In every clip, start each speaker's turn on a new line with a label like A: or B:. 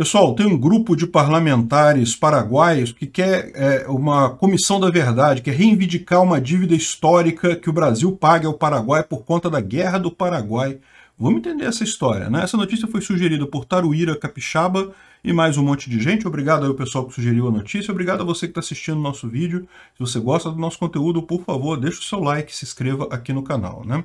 A: Pessoal, tem um grupo de parlamentares paraguaios que quer é, uma comissão da verdade, quer reivindicar uma dívida histórica que o Brasil pague ao Paraguai por conta da Guerra do Paraguai. Vamos entender essa história, né? Essa notícia foi sugerida por Taruíra Capixaba e mais um monte de gente. Obrigado ao pessoal que sugeriu a notícia. Obrigado a você que está assistindo o nosso vídeo. Se você gosta do nosso conteúdo, por favor, deixe o seu like, se inscreva aqui no canal, né?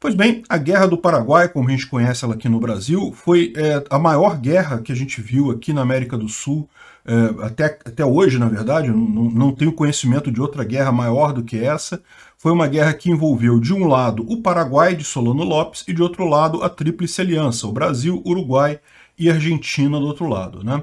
A: Pois bem, a Guerra do Paraguai, como a gente conhece ela aqui no Brasil, foi é, a maior guerra que a gente viu aqui na América do Sul, é, até, até hoje, na verdade, não, não tenho conhecimento de outra guerra maior do que essa. Foi uma guerra que envolveu, de um lado, o Paraguai de Solano Lopes e, de outro lado, a Tríplice Aliança, o Brasil, Uruguai e Argentina do outro lado. Né?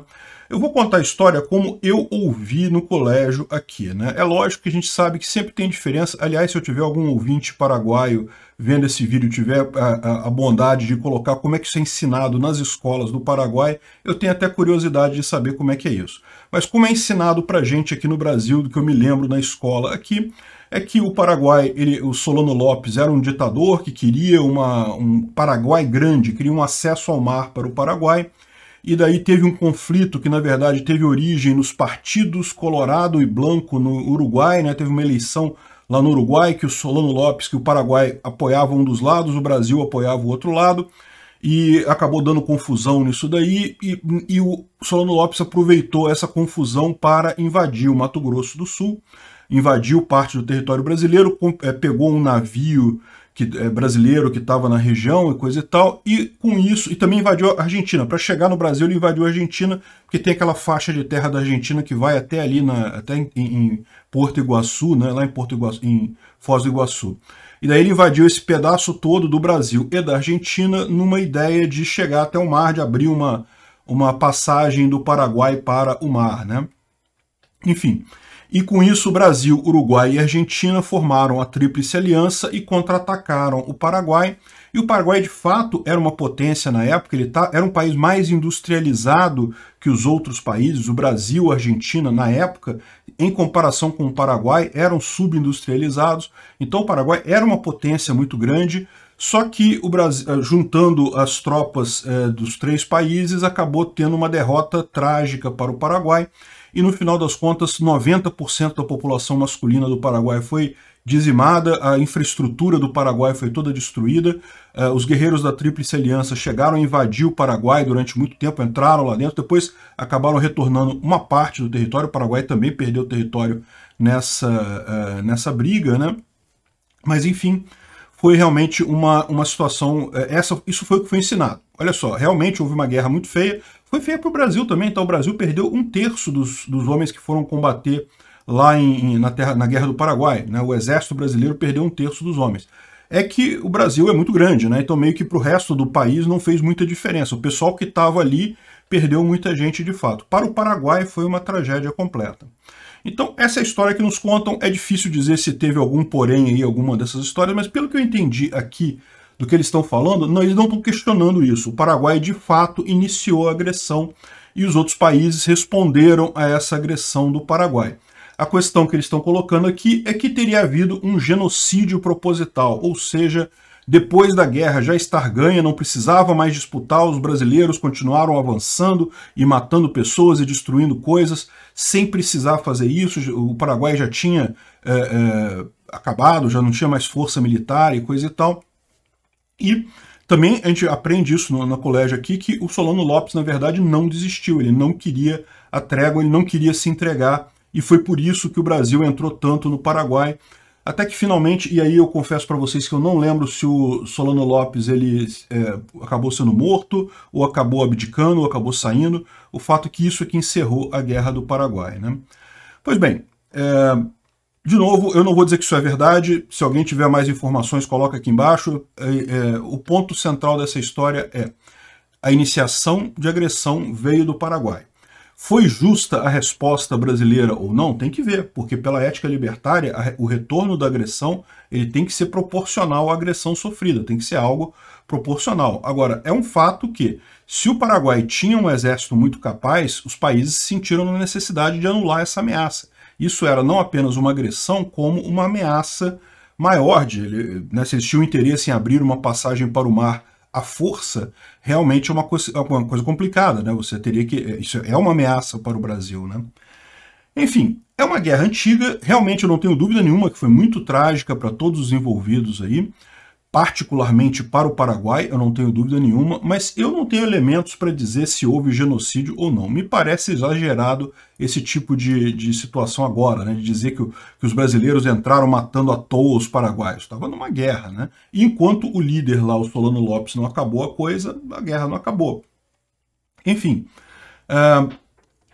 A: Eu vou contar a história como eu ouvi no colégio aqui. Né? É lógico que a gente sabe que sempre tem diferença. Aliás, se eu tiver algum ouvinte paraguaio vendo esse vídeo tiver a, a, a, bondade de colocar como é que isso é ensinado nas escolas do Paraguai, eu tenho até curiosidade de saber como é que é isso. Mas como é ensinado para gente aqui no Brasil, do que eu me lembro na escola aqui, é que o Paraguai, ele, o Solano Lopes era um ditador que queria uma, um Paraguai grande, queria um acesso ao mar para o Paraguai, e daí teve um conflito que, na verdade, teve origem nos partidos Colorado e Blanco no Uruguai, né? teve uma eleição lá no Uruguai que o Solano Lopes, que o Paraguai apoiava um dos lados, o Brasil apoiava o outro lado, e acabou dando confusão nisso daí, e, e o Solano Lopes aproveitou essa confusão para invadir o Mato Grosso do Sul, invadiu parte do território brasileiro, é, pegou um navio que, é, brasileiro que estava na região e coisa e tal, e com isso, e também invadiu a Argentina. Para chegar no Brasil, ele invadiu a Argentina, porque tem aquela faixa de terra da Argentina que vai até ali, na, até em, em Porto Iguaçu, né, lá em Porto Iguaçu, em Foz do Iguaçu. E daí ele invadiu esse pedaço todo do Brasil e da Argentina numa ideia de chegar até o mar, de abrir uma, uma passagem do Paraguai para o mar, né? Enfim, e com isso, Brasil, Uruguai e Argentina formaram a Tríplice Aliança e contra-atacaram o Paraguai. E o Paraguai, de fato, era uma potência na época, ele tá, era um país mais industrializado que os outros países. O Brasil, a Argentina, na época, em comparação com o Paraguai, eram subindustrializados. Então, o Paraguai era uma potência muito grande. Só que o Brasil, eh, juntando as tropas eh, dos três países, acabou tendo uma derrota trágica para o Paraguai e no final das contas 90% da população masculina do Paraguai foi dizimada, a infraestrutura do Paraguai foi toda destruída, uh, os guerreiros da Tríplice Aliança chegaram a invadir o Paraguai durante muito tempo, entraram lá dentro, depois acabaram retornando uma parte do território, o Paraguai também perdeu território nessa, nessa briga, né? Mas enfim, foi realmente uma, uma situação, uh, essa, isso foi o que foi ensinado. Olha só, realmente houve uma guerra muito feia, foi feia para o Brasil também, então o Brasil perdeu um terço dos, dos homens que foram combater lá em, na, terra, na Guerra do Paraguai. Né? O exército brasileiro perdeu um terço dos homens. É que o Brasil é muito grande, né? então meio que para o resto do país não fez muita diferença. O pessoal que estava ali perdeu muita gente de fato. Para o Paraguai foi uma tragédia completa. Então, essa é história que nos contam. É difícil dizer se teve algum porém aí, alguma dessas histórias, mas pelo que eu entendi aqui do que eles estão falando, não, eles não estão questionando isso. O Paraguai, de fato, iniciou a agressão e os outros países responderam a essa agressão do Paraguai. A questão que eles estão colocando aqui é que teria havido um genocídio proposital, ou seja, depois da guerra já estar ganha, não precisava mais disputar, os brasileiros continuaram avançando e matando pessoas e destruindo coisas sem precisar fazer isso. O Paraguai já tinha é, é, acabado, já não tinha mais força militar e coisa e tal. E também a gente aprende isso no, no colégio aqui, que o Solano Lopes, na verdade, não desistiu, ele não queria a trégua, ele não queria se entregar, e foi por isso que o Brasil entrou tanto no Paraguai, até que finalmente, e aí eu confesso para vocês que eu não lembro se o Solano Lopes ele é, acabou sendo morto, ou acabou abdicando, ou acabou saindo, o fato é que isso é que encerrou a Guerra do Paraguai. Né? Pois bem, é, de novo, eu não vou dizer que isso é verdade, se alguém tiver mais informações, coloca aqui embaixo. É, é, o ponto central dessa história é a iniciação de agressão veio do Paraguai. Foi justa a resposta brasileira ou não? Tem que ver, porque pela ética libertária, o retorno da agressão ele tem que ser proporcional à agressão sofrida, tem que ser algo proporcional. Agora, é um fato que, se o Paraguai tinha um exército muito capaz, os países sentiram a necessidade de anular essa ameaça. Isso era não apenas uma agressão, como uma ameaça maior de, né, se eles tinham interesse em abrir uma passagem para o mar a força realmente é uma coisa, é uma coisa complicada, né? Você teria que. Isso é uma ameaça para o Brasil, né? Enfim, é uma guerra antiga, realmente eu não tenho dúvida nenhuma que foi muito trágica para todos os envolvidos aí particularmente para o Paraguai, eu não tenho dúvida nenhuma, mas eu não tenho elementos para dizer se houve genocídio ou não. Me parece exagerado esse tipo de, de situação agora, né, de dizer que, que, os brasileiros entraram matando à toa os paraguaios. Estava numa guerra, né? E enquanto o líder lá, o Solano Lopes, não acabou a coisa, a guerra não acabou. Enfim, uh,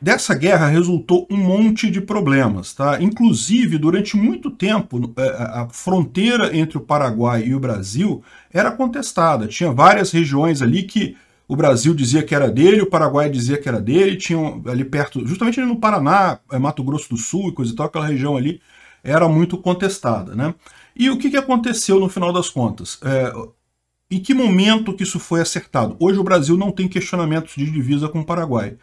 A: Dessa guerra resultou um monte de problemas, tá? Inclusive, durante muito tempo, é, a fronteira entre o Paraguai e o Brasil era contestada. Tinha várias regiões ali que o Brasil dizia que era dele, o Paraguai dizia que era dele, tinham ali perto, justamente ali no Paraná, é, Mato Grosso do Sul e coisa e tal, aquela região ali era muito contestada, né? E o que, que aconteceu no final das contas? É, em que momento que isso foi acertado? Hoje o Brasil não tem questionamentos de divisa com o Paraguai.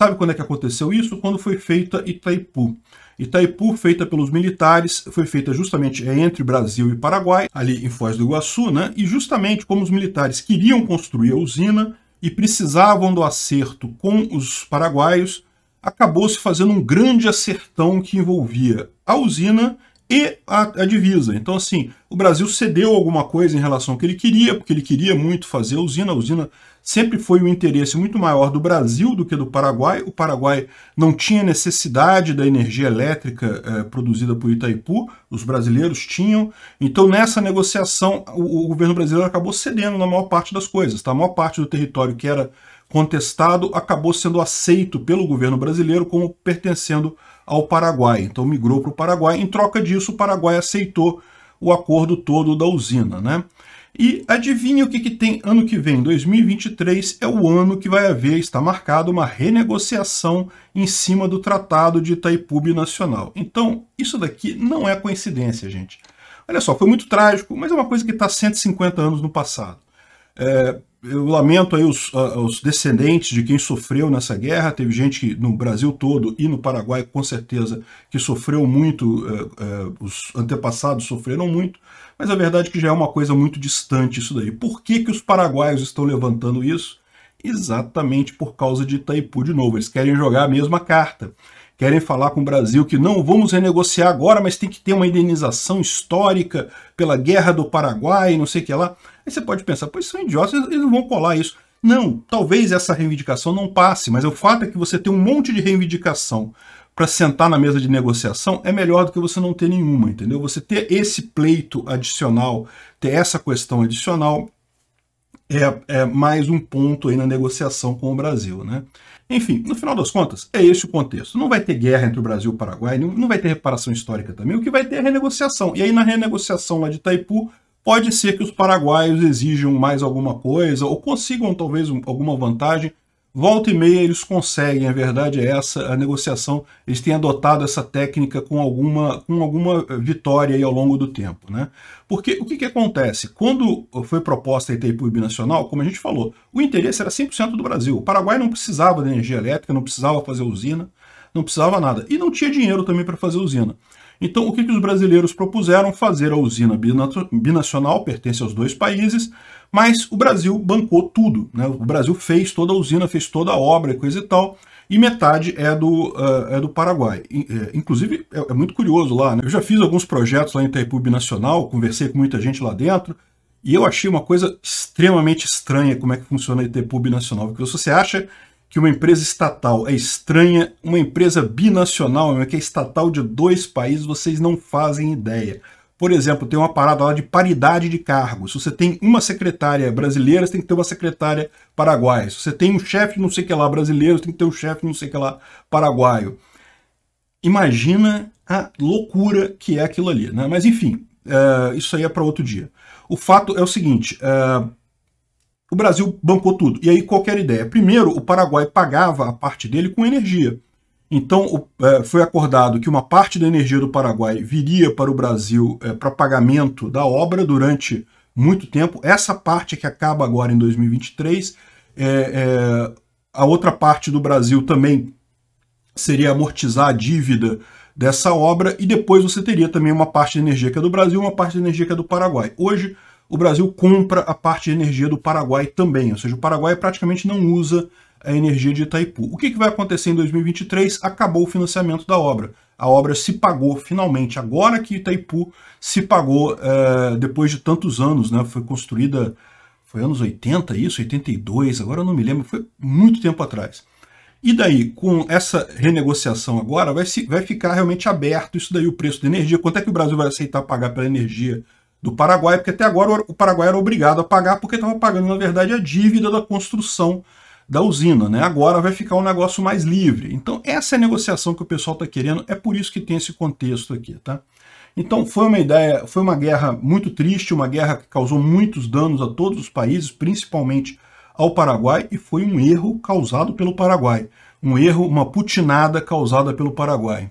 A: Sabe quando é que aconteceu isso? Quando foi feita Itaipu. Itaipu, feita pelos militares, foi feita justamente entre Brasil e Paraguai, ali em Foz do Iguaçu, né? E justamente como os militares queriam construir a usina e precisavam do acerto com os paraguaios, acabou se fazendo um grande acertão que envolvia a usina e a, a, divisa. Então, assim, o Brasil cedeu alguma coisa em relação ao que ele queria, porque ele queria muito fazer a usina. A usina sempre foi um interesse muito maior do Brasil do que do Paraguai. O Paraguai não tinha necessidade da energia elétrica eh, produzida por Itaipu, os brasileiros tinham. Então, nessa negociação, o, o governo brasileiro acabou cedendo na maior parte das coisas. Tá? A maior parte do território que era contestado acabou sendo aceito pelo governo brasileiro como pertencendo ao Paraguai. Então migrou para o Paraguai. Em troca disso, o Paraguai aceitou o acordo todo da usina. Né? E adivinha o que, que tem ano que vem? 2023 é o ano que vai haver, está marcado uma renegociação em cima do Tratado de Itaipu Nacional. Então, isso daqui não é coincidência, gente. Olha só, foi muito trágico, mas é uma coisa que está 150 anos no passado. É, eu lamento aí os, os, descendentes de quem sofreu nessa guerra. Teve gente que, no Brasil todo e no Paraguai, com certeza, que sofreu muito, é, é, os antepassados sofreram muito, mas a verdade é que já é uma coisa muito distante isso daí. Por que, que os paraguaios estão levantando isso? Exatamente por causa de Itaipu de novo. Eles querem jogar a mesma carta querem falar com o Brasil que não vamos renegociar agora, mas tem que ter uma indenização histórica pela guerra do Paraguai, não sei o que lá. Aí você pode pensar, pois são idiotas, eles não vão colar isso. Não, talvez essa reivindicação não passe, mas o fato é que você tem um monte de reivindicação para sentar na mesa de negociação é melhor do que você não ter nenhuma, entendeu? Você ter esse pleito adicional, ter essa questão adicional, é, é mais um ponto aí na negociação com o Brasil, né? Enfim, no final das contas, é esse o contexto. Não vai ter guerra entre o Brasil e o Paraguai, não vai ter reparação histórica também, o que vai ter é renegociação. E aí, na renegociação lá de Itaipu, pode ser que os paraguaios exijam mais alguma coisa, ou consigam talvez alguma vantagem Volta e meia eles conseguem, a verdade é essa, a negociação, eles têm adotado essa técnica com alguma, com alguma vitória ao longo do tempo. Né? Porque o que, que acontece? Quando foi proposta a Itaipu Binacional, como a gente falou, o interesse era 100% do Brasil. O Paraguai não precisava de energia elétrica, não precisava fazer usina, não precisava nada. E não tinha dinheiro também para fazer usina. Então, o que, que os brasileiros propuseram? Fazer a usina binacional, pertence aos dois países, mas o Brasil bancou tudo. Né? O Brasil fez toda a usina, fez toda a obra e coisa e tal, e metade é do, uh, é do Paraguai. É, inclusive, é, é, muito curioso lá. Né? Eu já fiz alguns projetos lá em Itaipu Binacional, conversei com muita gente lá dentro, e eu achei uma coisa extremamente estranha como é que funciona a Itaipu Binacional. Porque você acha que uma empresa estatal é estranha, uma empresa binacional, que é estatal de dois países, vocês não fazem ideia. Por exemplo, tem uma parada lá de paridade de cargos. Se você tem uma secretária brasileira, você tem que ter uma secretária paraguaia. Se você tem um chefe não sei que lá brasileiro, você tem que ter um chefe não sei que lá paraguaio. Imagina a loucura que é aquilo ali. Né? Mas enfim, uh, isso aí é para outro dia. O fato é o seguinte, uh, o Brasil bancou tudo. E aí, qualquer ideia. Primeiro, o Paraguai pagava a parte dele com energia. Então, é, foi acordado que uma parte da energia do Paraguai viria para o Brasil é, para pagamento da obra durante muito tempo. Essa parte que acaba agora em 2023. É, é, a outra parte do Brasil também seria amortizar a dívida dessa obra. E depois você teria também uma parte de energia que é do Brasil uma parte de energia que é do Paraguai. Hoje, o Brasil compra a parte de energia do Paraguai também, ou seja, o Paraguai praticamente não usa a energia de Itaipu. O que, vai acontecer em 2023? Acabou o financiamento da obra. A obra se pagou finalmente, agora que Itaipu se pagou é, depois de tantos anos, né? Foi construída, foi anos 80 isso, 82, agora eu não me lembro, foi muito tempo atrás. E daí, com essa renegociação agora, vai, se, vai ficar realmente aberto isso daí, o preço da energia, quanto é que o Brasil vai aceitar pagar pela energia do Paraguai, porque até agora o Paraguai era obrigado a pagar porque estava pagando, na verdade, a dívida da construção da usina. Né? Agora vai ficar um negócio mais livre. Então, essa é a negociação que o pessoal está querendo, é por isso que tem esse contexto aqui. Tá? Então, foi uma ideia, foi uma guerra muito triste, uma guerra que causou muitos danos a todos os países, principalmente ao Paraguai, e foi um erro causado pelo Paraguai. Um erro, uma putinada causada pelo Paraguai.